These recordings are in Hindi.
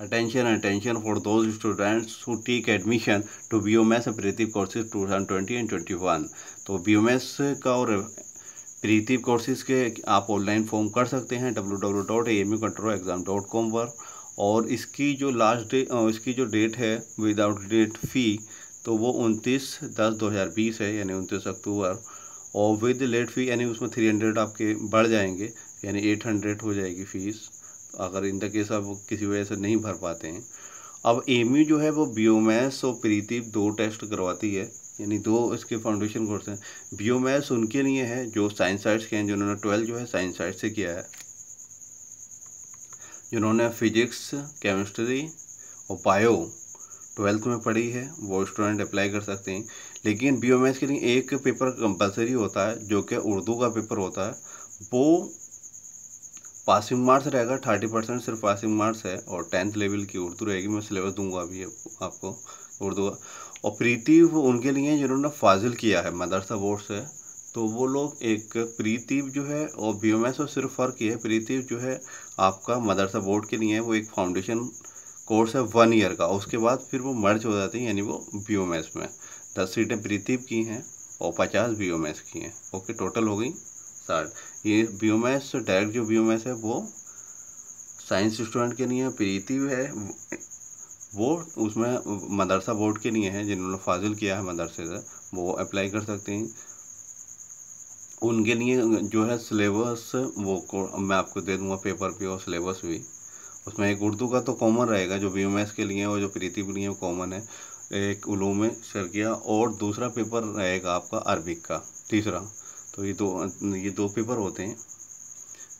Attention, attention for those students who take admission to BMS Aperitif courses 2020 and 21. तो BMS का और प्रीतिव कोर्सेज के आप ऑनलाइन फॉर्म कर सकते हैं W W dot A M U control exam dot com पर। और इसकी जो लास्ट डेट इसकी जो डेट है विदाउट डेट फ़ी तो वो उनतीस दस दो हज़ार बीस है यानी उनतीस अक्टूबर। और विद लेट फ़ी यानी उसमें थ्री हंड्रेड आपके बढ़ जाएँगे यानी एट हंड्रेड हो जाएगी फ़ीस अगर इन द केस आप किसी वजह से नहीं भर पाते हैं। अब एम जो है वो बियोमैस और प्रीति दो टेस्ट करवाती है, यानी दो इसके फाउंडेशन कोर्स हैं। बियोमैस उनके लिए है, जो साइंस साइड्स के हैं, जिन्होंने ट्वेल्थ जो है साइंस साइड से किया है। जिन्होंने फिजिक्स केमिस्ट्री और बायो ट्वेल्थ में पढ़ी है, वो स्टूडेंट अप्लाई कर सकते हैं। लेकिन बी के लिए एक पेपर कंपलसरी होता है, जो कि उर्दू का पेपर होता है। वो पासिंग मार्क्स रहेगा, थर्टी परसेंट सिर्फ़ पासिंग मार्क्स है और टेंथ लेवल की उर्दू रहेगी। मैं सिलेबस दूँगा अभी आपको, उर्दू का। और प्रीति वो उनके लिए जिन्होंने फाजिल किया है, मदरसा बोर्ड से। तो वो लोग एक प्रीति जो है और बी एम एस और सिर्फ़ फ़र्क ये है, प्रीति जो है आपका मदरसा बोर्ड के लिए है, वो एक फाउंडेशन कोर्स है वन ईयर का। उसके बाद फिर वो मर्ज हो जाती हैं, यानी वो बी एम एस में। दस सीटें प्रीतिव की हैं और पचास बी एम एस की हैं। ओके, टोटल हो गई। साठ ये बियोमैस डायरेक्ट जो बियोमैस है, वो साइंस स्टूडेंट के लिए, प्रीति है, वो उसमें मदरसा बोर्ड के लिए है, जिन्होंने फाजिल किया है मदरसे से, वो अप्लाई कर सकते हैं। उनके लिए जो है सिलेबस वो मैं आपको दे दूँगा पेपर भी और सिलेबस भी। उसमें एक उर्दू का तो कॉमन रहेगा, जो बी के लिए और जो प्रीति के लिए वो कॉमन है। एक उलूम शर्किया, और दूसरा पेपर रहेगा आपका अरबिक का, तीसरा। तो ये दो ये दो पेपर होते हैं।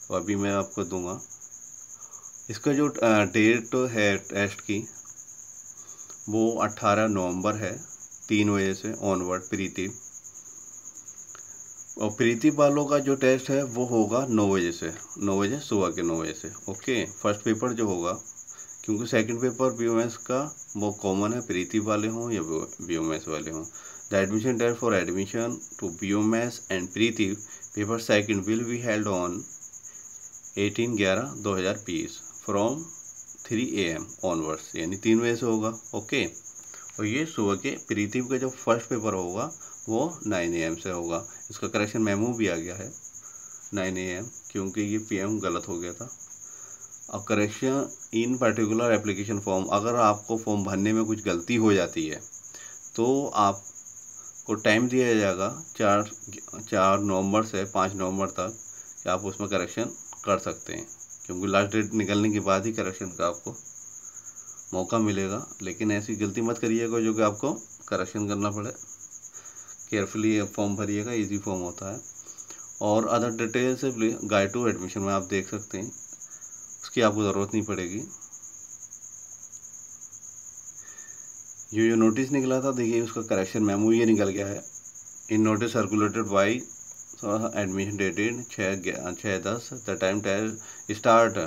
तो अभी मैं आपको दूँगा। इसका जो डेट है टेस्ट की, वो 18 नवंबर है, तीन बजे से ऑनवर्ड प्रीति। और प्रीति वालों का जो टेस्ट है, वो होगा नौ बजे से, नौ बजे सुबह के नौ बजे से, ओके? फ़र्स्ट पेपर जो होगा, क्योंकि सेकंड पेपर बी का वो कॉमन है, प्रीति वाले हों या बी वाले हों। The admission date for admission to BOMS and Preeti paper second will be held on 18 ग्यारह 2020 फ्रॉम 3 एम ऑनवर्ड्स यानी तीन बजे से होगा ओके और ये सुबह के प्रीति का जो फ़र्स्ट पेपर होगा, वो 9 एम से होगा। इसका करेक्शन मेमो भी आ गया है 9 एम क्योंकि ये पीएम गलत हो गया था। और correction in particular application form अगर आपको फॉर्म भरने में कुछ गलती हो जाती है तो आप को टाइम दिया जाएगा चार चार नवंबर से पाँच नवंबर तक कि आप उसमें करेक्शन कर सकते हैं। क्योंकि लास्ट डेट निकलने के बाद ही करेक्शन का आपको मौका मिलेगा। लेकिन ऐसी गलती मत करिएगा जो कि आपको करेक्शन करना पड़े। केयरफुली फॉर्म भरिएगा इजी फॉर्म होता है। और other details guide to admission में आप देख सकते हैं। उसकी आपको ज़रूरत नहीं पड़ेगी। जो जो नोटिस निकला था, देखिए, उसका करेक्शन मेमो ये निकल गया है। In notice circulated by admission dated छः दस द टाइम टाइम स्टार्ट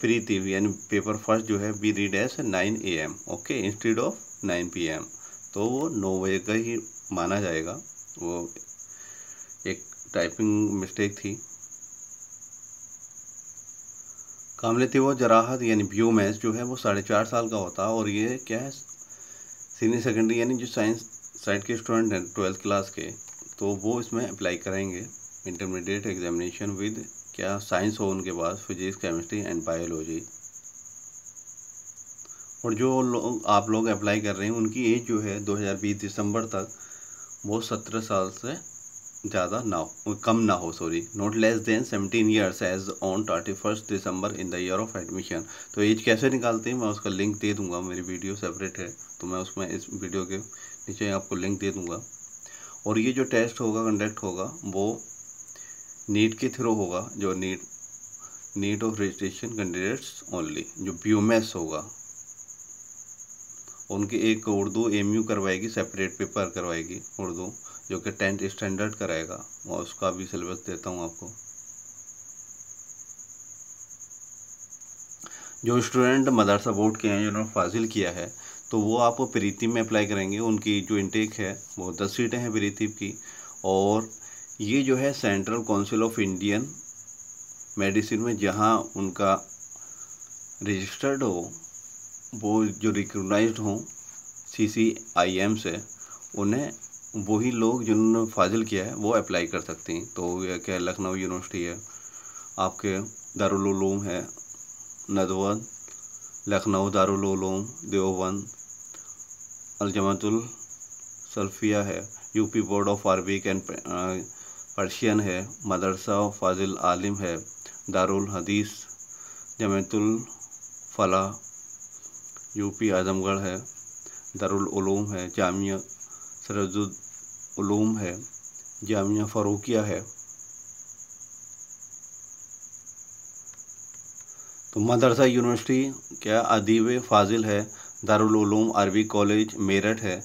प्रीति यानी पेपर फ़र्स्ट जो है be read as nine A M okay instead of nine P M तो वो नौ बजे का ही माना जाएगा। वो एक टाइपिंग मिस्टेक थी। कामले थी वो जराहत यानी व्यू मैच जो है, वो साढ़े चार साल का होता है और ये क्या है सीनियर सेकेंडरी यानी जो साइंस साइड के स्टूडेंट हैं ट्वेल्थ क्लास के तो वो इसमें अप्लाई करेंगे इंटरमीडिएट एग्जामिनेशन विद क्या साइंस हो उनके पास फिजिक्स केमिस्ट्री एंड बायोलॉजी और जो लोग आप लोग अप्लाई कर रहे हैं, उनकी एज जो है 2020 दिसंबर तक, वो सत्रह साल से ज़्यादा ना हो, कम ना हो sorry not less than seventeen years age on thirty first December in the year of admission तो एज कैसे निकालते हैं? मैं उसका लिंक दे दूँगा, मेरी वीडियो सेपरेट है तो मैं उसमें इस वीडियो के नीचे आपको लिंक दे दूँगा। और ये जो टेस्ट होगा कंडक्ट होगा, वो नीट के थ्रू होगा, जो NEET NEET of registration candidates only जो बी होगा। उनके एक उर्दू एमयू करवाएगी सेपरेट पेपर करवाएगी, उर्दू। जो कि टेंथ स्टैंडर्ड का रहेगा मैं उसका भी सिलेबस देता हूँ आपको। जो स्टूडेंट मदरसा बोर्ड के हैं, जिन्होंने फाजिल किया है तो वो आपको प्रीति में अप्लाई करेंगे। उनकी जो इनटेक है, वो दस सीटें हैं प्रीति की। और ये जो है central council of Indian medicine में जहाँ उनका रजिस्टर्ड हो, वो जो रिकग्नाइज्ड हों सी सी आई एम से, उन्हें वही लोग जिन्होंने फाजिल किया है, वो अप्लाई कर सकते हैं। तो यह क्या लखनऊ यूनिवर्सिटी है, आपके दारुल है, नदवन, लखनऊ दारुल देवबंद अलजमातुल सल्फिया है UP board of Arabic and Persian है, मदरसा फाजिल आलिम है, दारुल हदीस, जमतुल फला यूपी आजमगढ़ है दारुल उलूम है, जामिया सरजुलूम है, जामिया फ़ारूकिया है। तो मदरसा यूनिवर्सिटी क्या अदीब फाजिल है? दारुल अरबी कॉलेज मेरठ है,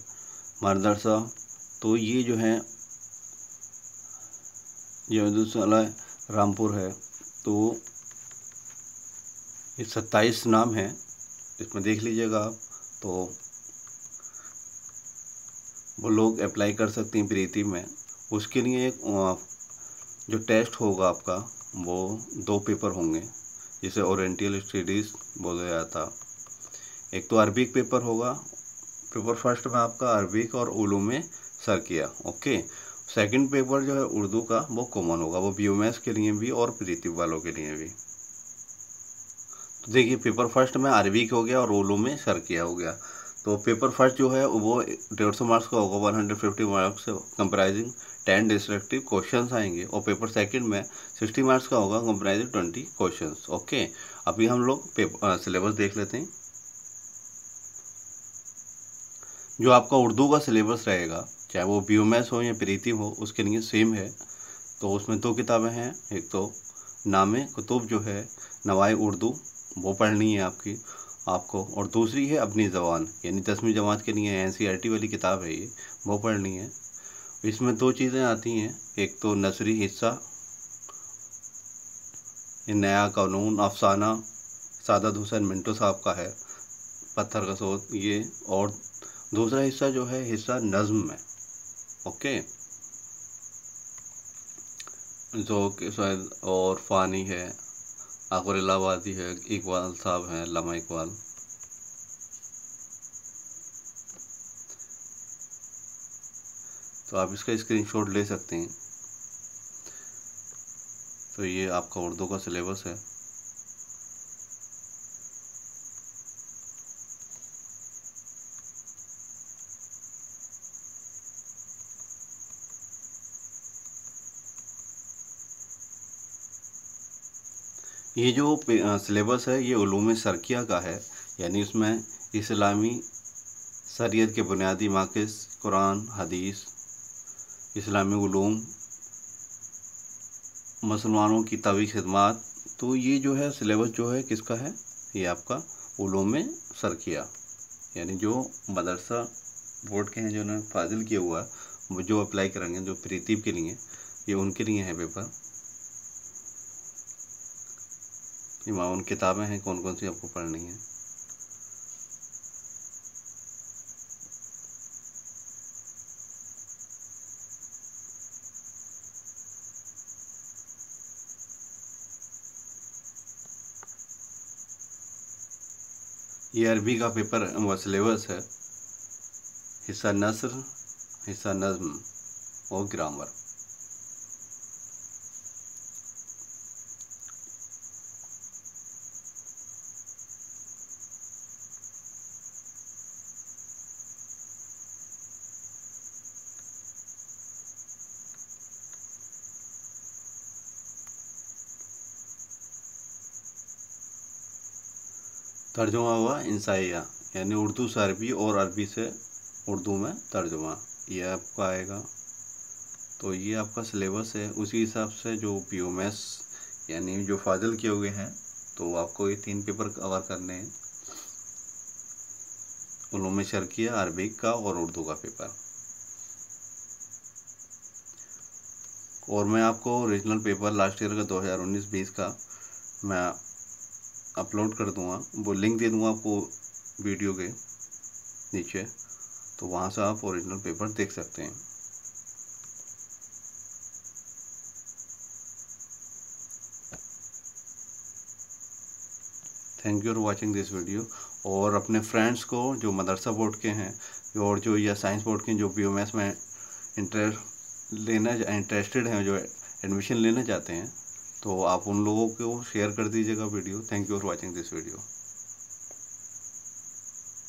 मदरसा। तो ये जो है ये रामपुर है। तो ये सत्ताईस नाम है, इसमें देख लीजिएगा आप। तो वो लोग अप्लाई कर सकते हैं प्रीति में। उसके लिए एक जो टेस्ट होगा आपका, वो दो पेपर होंगे। जिसे ओरेंटियल स्टडीज़ बोला जाता। एक तो अरबिक पेपर होगा। पेपर फ़र्स्ट में आपका अरबिक और उर्दू में सर किया ओके सेकंड पेपर जो है उर्दू का, वो कॉमन होगा। वो बी के लिए भी और प्रीति वालों के लिए भी। तो देखिए पेपर फ़र्स्ट में अरबिक हो गया और उर्दू में सर किया हो गया। तो पेपर फ़र्स्ट जो है, वो डेढ़ सौ मार्क्स का होगा one hundred fifty marks comprising ten destructive questions आएँगे और पेपर सेकंड में सिक्सटी मार्क्स का होगा कंप्राइजिंग ट्वेंटी क्वेश्चंस ओके अभी हम लोग सिलेबस देख लेते हैं। जो आपका उर्दू का सिलेबस रहेगा, चाहे वो बी हो या प्रीति हो, उसके लिए सेम है। तो उसमें दो किताबें हैं, एक तो नाम कुतुब जो है नवाए उर्दू, वो पढ़नी है आपकी। आपको। और दूसरी है अपनी ज़बान यानी दसवीं जमात के लिए एन वाली किताब है ये, वो पढ़नी है। इसमें दो चीज़ें आती हैं, एक तो नसरी हिस्सा नया कानून अफसाना, सादत हुसैन मिंटो साहब का है, पत्थर का सोच ये, और दूसरा हिस्सा जो है, हिस्सा नज़म में ओके? जो कि शायद और फ़ानी है अकबर इलाहाबादी है इकबाल साहब हैं, लामा इकबाल। तो आप इसका स्क्रीनशॉट ले सकते हैं। तो ये आपका उर्दू का सिलेबस है। ये जो सिलेबस है, ये उलूम सरकिया का है। यानी उसमें इस्लामी शरीयत के बुनियादी माकिस, कुरान, हदीस, इस्लामी उलूम, मुसलमानों की तवी खदमात। तो ये जो है सिलेबस जो है, किसका है? ये आपका उलूम सरकिया। यानी जो मदरसा बोर्ड के हैं, जो उन्होंने फाजिल किया हुआ जो अप्लाई करेंगे, जो प्रीतिब के लिए, ये उनके लिए है पेपर। इमाउन किताबें हैं कौन कौन सी आपको पढ़नी है? ये अरबी का पेपर व सिलेबस है। हिस्सा नसर, हिस्सा नज्म और ग्रामर। तर्जुमा हुआ इंसाइया यानी उर्दू से अरबी और अरबी से उर्दू में तर्जुमा। ये आपका आएगा। तो ये आपका सिलेबस है। उसी हिसाब से जो पी यानी जो फाजिल किए हुए हैं तो आपको ये तीन पेपर कवर करने हैं। उलूम शर्किया अरबिक का और उर्दू का पेपर। और मैं आपको ओरिजिनल पेपर लास्ट ईयर का 2019-20 का, मैं अपलोड कर दूँगा। वो लिंक दे दूँगा आपको वीडियो के नीचे। तो वहाँ से आप ओरिजिनल पेपर देख सकते हैं। Thank you for watching this video और अपने फ्रेंड्स को जो मदरसा बोर्ड के हैं और जो या साइंस बोर्ड के जो बी में इंटरेस्ट लेना इंटरेस्टेड हैं, जो एडमिशन लेना चाहते हैं तो आप उन लोगों को शेयर कर दीजिएगा video thank you for watching this video